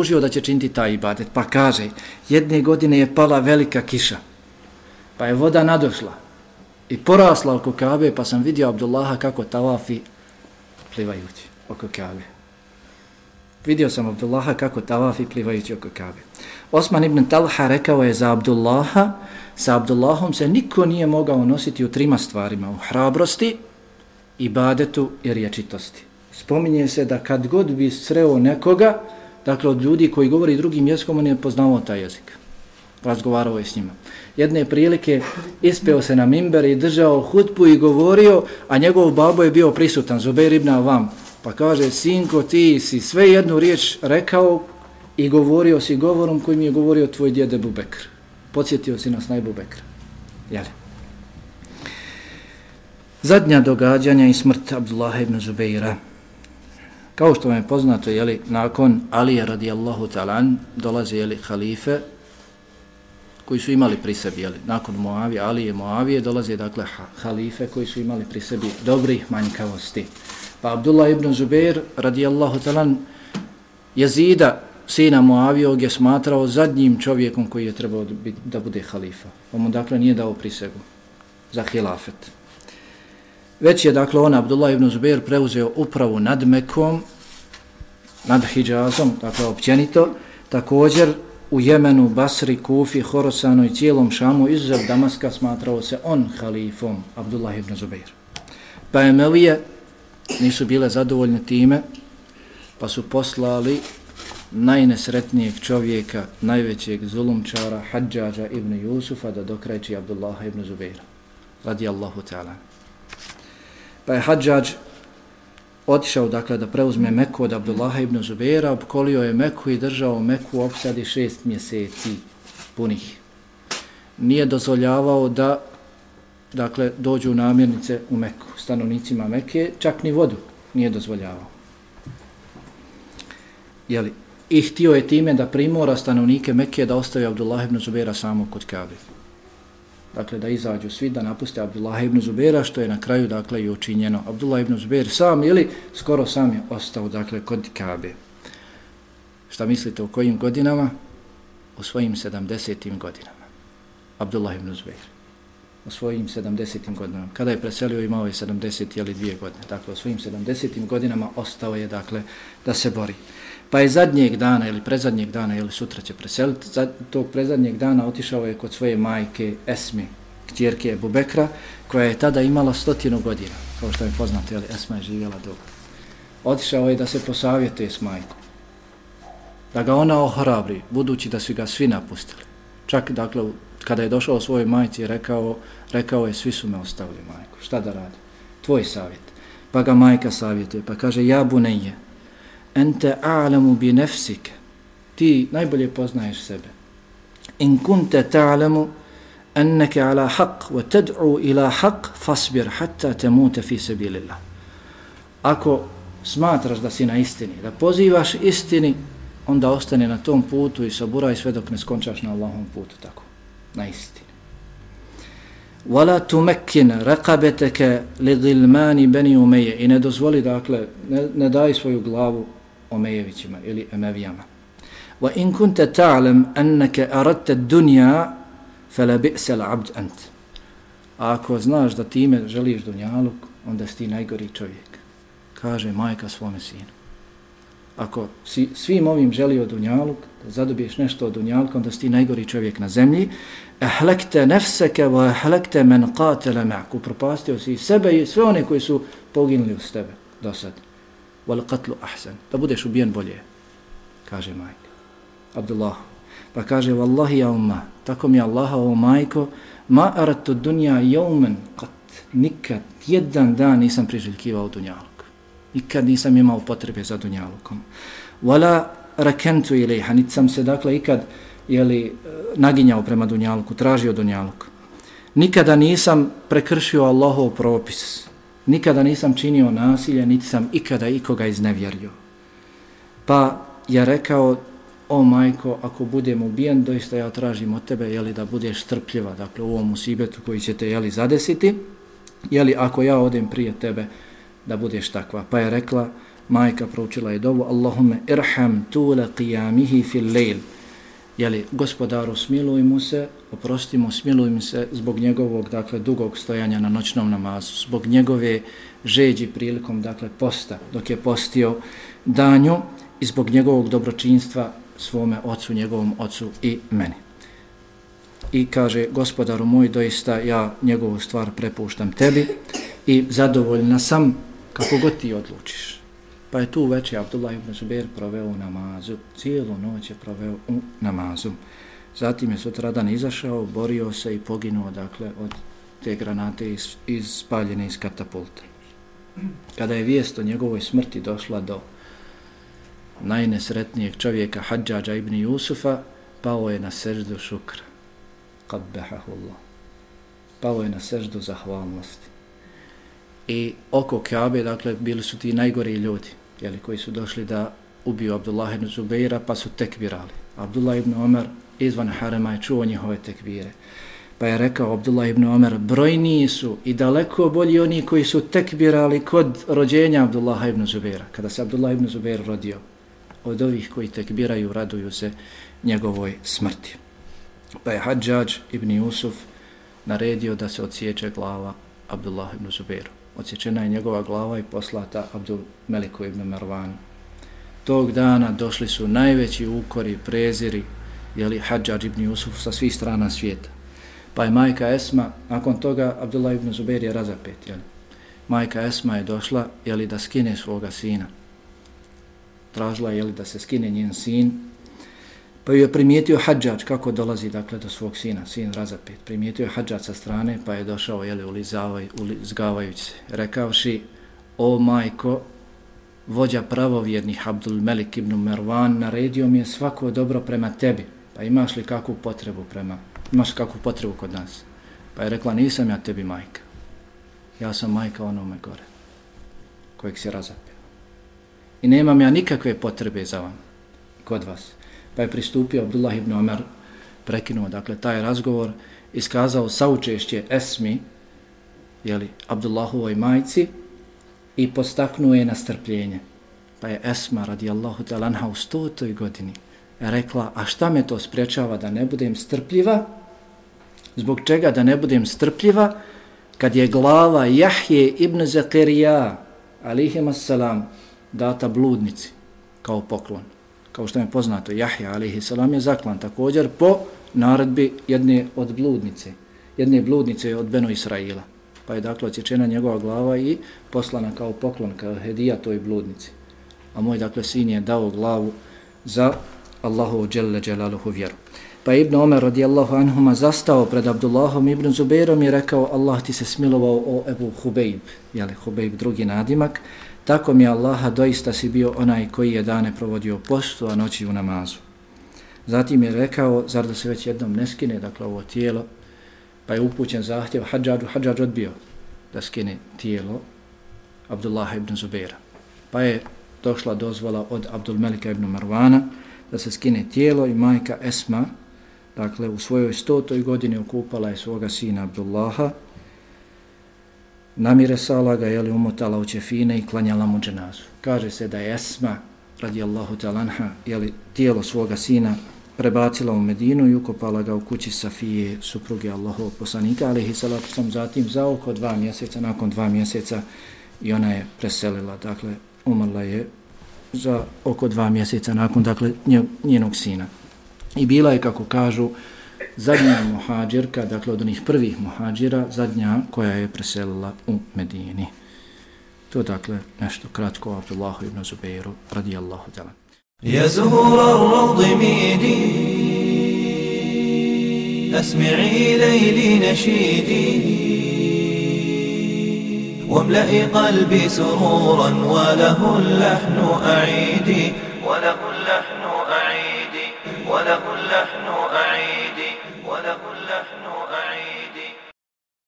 užio da će činiti taj ibadet. Pa kaže, jedne godine je pala velika kiša, pa je voda nadošla i porasla oko Kabe, pa sam vidio Abdullaha kako tavafi plivajući oko Kabe. Vidio sam Abdullaha kako tavafi plivajući oko Kabe. Osman ibn Talha rekao je za Abdullaha, sa Abdullahom se niko nije mogao nositi u trima stvarima, u hrabrosti, ibadetu i riječitosti. Spominje se da kad god bi sreo nekoga, dakle od ljudi koji govori drugim jezikom, on je poznavao taj jezik. Razgovarao je s njima. Jedne prilike ispeo se na mimber i držao hutbu i govorio, a njegov babo je bio prisutan, Zubair ibn Avam. Pa kaže, sinko, ti si sve jednu riječ rekao i govorio si govorom kojim je govorio tvoj djede Bubekr. Podsjetio si nas na Ebu Bekra. Jeli? Zadnja događanja i smrt Abdullah ibn Zubeira. Kao što vam je poznato, jeli, nakon Alije radijallahu talan dolaze jeli, halife koji su imali pri sebi, jeli, nakon Moavije, Alije Moavije, dolaze dakle halife koji su imali pri sebi dobrih manjkavosti. Pa Abdullah ibn Zubair radijallahu talan jezida sina Moavijog je smatrao zadnjim čovjekom koji je trebao da bude halifa. On mu dakle nije dao prisegu za hilafet. Već je dakle on, Abdullah ibn Zubair, preuzeo upravu nad Mekom, nad Hidžazom, dakle općenito, također u Jemenu, Basri, Kufi, Horosanu i cijelom Šamu, izuzev Damaska, smatrao se on halifom, Abdullah ibn Zubair. Pa Emelije nisu bile zadovoljne time, pa su poslali najnesretnijeg čovjeka, najvećeg zulumčara, Hadžađa ibn Jusufa, da dokrajči Abdullah ibn Zubaira, radijallahu ta'ala. Pa je Hadžađ otišao dakle da preuzme Meku od Abdullaha ibn Zubaira, obkolio je Meku i držao Meku u opsadi šest mjeseci punih. Nije dozvoljavao da dakle dođu namirnice u Meku, stanovnicima Meke, čak ni vodu nije dozvoljavao. Jeli, i htio je time da primora stanovnike Mekke da ostavi Abdullah ibn Zubera samo kod Kabe. Dakle, da izađu svi da napuste Abdullah ibn Zubera, što je na kraju, dakle, i učinjeno. Abdullah ibn Zuber sam ili skoro sam je ostao, dakle, kod Kabe. Šta mislite, u kojim godinama? U svojim 70. godinama. Abdullah ibn Zuber. U svojim 70. godinama. Kada je preselio, imao je 70 ili dvije godine. Dakle, u svojim 70. godinama ostao je, dakle, da se bori. Pa je zadnjeg dana ili prezadnjeg dana ili sutra će preseliti, za tog prezadnjeg dana otišao je kod svoje majke Esme, Ebu Bekra, koja je tada imala stotinu godina, kao što je poznato, jeli, Esma je živjela dugo. Otišao je da se posavjetuje s majkom, da ga ona ohrabri, budući da su ga svi napustili. Čak, dakle, kada je došao svojoj majci, rekao, rekao je, svi su me ostavili, majko, šta da radi? Tvoj savjet. Pa ga majka savjetuje, pa kaže, ja buneje, ente a'lamu bi nefsike ti najbolje poznaješ sebe. In kunte ta'lamu annaka ala haq wa tad'u ila haq fasbir hatta tamuta fi sabilillah. Ako smatraš da si na istini da pozivaš istini onda ostane na tom putu i saburaj sve dok ne skončaš na Allahom putu tako. Na istini. Wala tumakkin raqabataka li dhilmani bani umayya. I ne dozvoli dakle ne, ne daj svoju glavu Omejevićima ili Emevijama. Wa in kunta ta'lam annaka aradta ad-dunya fala bi'sa al-'abd ant. Ako znaš da time želiš dunjaluk, onda si ti najgori čovjek. Kaže majka svome sinu. Ako si svim ovim želio dunjaluk, da zadobiješ nešto od dunjalka, onda si ti najgori čovjek na zemlji. Ahlakta nafsaka wa ahlakta man qatala ma'ku. Upropastio si sebe i sve one koji su poginuli uz tebe do sada wal qatlu ahsan. Da budeš ubijen bolje kaže majka. Abdullah. Pa kaže wallahi ya umma tako mi Allaha o majko ma aratu dunja yawman qat. Nikad jedan dan nisam priželjkivao dunjaluk nikad nisam imao potrebe za dunjalukom. Wala rakantu ilaiha, nit sam se dakle ikad jeli naginjao prema dunjaluku tražio dunjaluk. Nikada nisam prekršio Allahov propis. Nikada nisam činio nasilje, niti sam ikada ikoga iznevjerio. Pa je rekao, o majko, ako budem ubijen, doista ja tražim od tebe, jeli, da budeš strpljiva, dakle, u ovom usibetu koji će te, jeli, zadesiti, jeli, ako ja odem prije tebe, da budeš takva. Pa je rekla, majka proučila je dovu Allahume irham tula qiyamihi fil lejl jeli, gospodaru smiluj mu se, oprosti mu, smiluj mu se zbog njegovog, dakle, dugog stojanja na noćnom namazu, zbog njegove žeđi prilikom, dakle, posta, dok je postio danju i zbog njegovog dobročinstva svome ocu, njegovom ocu i meni. I kaže, gospodaru moj, doista ja njegovu stvar prepuštam tebi i zadovoljna sam kako god ti odlučiš. Pa je tu večer Abdullah ibn Zubair proveo u namazu, cijelu noć je proveo u namazu. Zatim je sutradan izašao, borio se i poginuo dakle od te granate iz, iz spaljene iz katapulta. Kada je vijest o njegovoj smrti došla do najnesretnijeg čovjeka Hadžađa ibn Jusufa, pao je na seždu šukra. Qabbehahullah. Pao je na seždu zahvalnosti. I oko Kabe, dakle, bili su ti najgori ljudi jeli, koji su došli da ubiju Abdullah ibn Zubeira, pa su tekbirali. Abdullah ibn Omer izvan harema je čuo njihove tekbire. Pa je rekao Abdullah ibn Omer, brojniji su i daleko bolji oni koji su tekbirali kod rođenja Abdullah ibn Zubeira. Kada se Abdullah ibn Zubeir rodio, od ovih koji tekbiraju, raduju se njegovoj smrti. Pa je Hadžađ ibn Jusuf naredio da se odsjeće glava Abdullah ibn Zubeiru odsječena je njegova glava i poslata Abdul Meliku ibn Marvanu. Tog dana došli su najveći ukori, preziri, jeli Hadžar ibn Yusuf sa svih strana svijeta. Pa je majka Esma, nakon toga Abdullah ibn Zubair je razapet, jeli. Majka Esma je došla, jeli, da skine svoga sina. Tražila, je, jeli, da se skine njen sin, Pa je primijetio hađač kako dolazi dakle do svog sina, sin razapet. Primijetio je hađač sa strane pa je došao jeli, ulizavaj, ulizgavajući se. Rekavši, o majko, vođa pravovjernih Abdul Melik ibn Mervan naredio mi je svako dobro prema tebi. Pa imaš li kakvu potrebu prema, imaš kakvu potrebu kod nas? Pa je rekla, nisam ja tebi majka. Ja sam majka onome gore, kojeg si razapio. I nemam ja nikakve potrebe za vam, kod vas pa je pristupio Abdullah ibn Omer, prekinuo dakle taj razgovor, iskazao saučešće Esmi, jeli, Abdullahovoj majci, i postaknuo je na strpljenje. Pa je Esma radijallahu talanha u stotoj godini rekla, a šta me to sprečava da ne budem strpljiva? Zbog čega da ne budem strpljiva? Kad je glava Jahje ibn Zakirija, alihim assalam, data bludnici kao poklon kao što je poznato, Jahja a.s. je zaklan također po naredbi jedne od bludnice, jedne bludnice od Beno Israila. Pa je dakle odsječena njegova glava i poslana kao poklon, kao hedija toj bludnici. A moj dakle sin je dao glavu za Allahu dželle dželaluhu vjeru. Pa Ibn Omer radijallahu anhuma zastao pred Abdullahom Ibn Zubeirom i rekao Allah ti se smilovao o Ebu Hubeib, jeli Hubeib drugi nadimak, Tako mi Allaha doista si bio onaj koji je dane provodio postu, a noći u namazu. Zatim je rekao, zar da se već jednom ne skine, dakle ovo tijelo, pa je upućen zahtjev Hadžađu, Hadžađ odbio da skine tijelo Abdullaha ibn Zubeira. Pa je došla dozvola od Abdul Melika ibn Marwana da se skine tijelo i majka Esma, dakle u svojoj stotoj godini okupala je svoga sina Abdullaha, namiresala ga, jeli, umotala u ćefine i klanjala mu dženazu. Kaže se da je Esma, radijallahu talanha, jeli, tijelo svoga sina prebacila u Medinu i ukopala ga u kući Safije, supruge Allahov poslanika, ali i salatu sam zatim za oko dva mjeseca, nakon dva mjeseca i ona je preselila, dakle, umrla je za oko dva mjeseca nakon, dakle, njenog sina. I bila je, kako kažu, zadnja muhađirka, dakle od onih prvih muhađira, zadnja koja je preselila u Medini. To dakle nešto kratko o Abdullahu ibn Zubeiru, radijallahu ta'ala. يا زهور الروض ميدي أسمعي ليلي نشيدي واملئي قلبي سرورا وله اللحن أعيدي وله